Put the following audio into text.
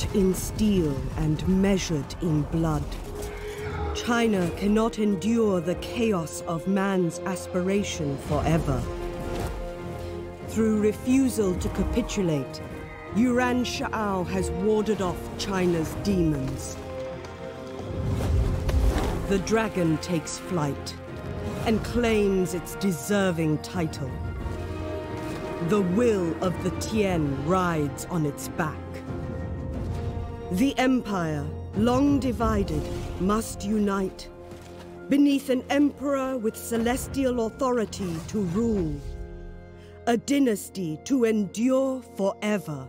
wrought in steel and measured in blood. China cannot endure the chaos of man's aspiration forever. Through refusal to capitulate, Yuan Shao has warded off China's demons. The dragon takes flight and claims its deserving title. The will of the Tian rides on its back. The Empire, long divided, must unite beneath an emperor with celestial authority to rule. A dynasty to endure forever.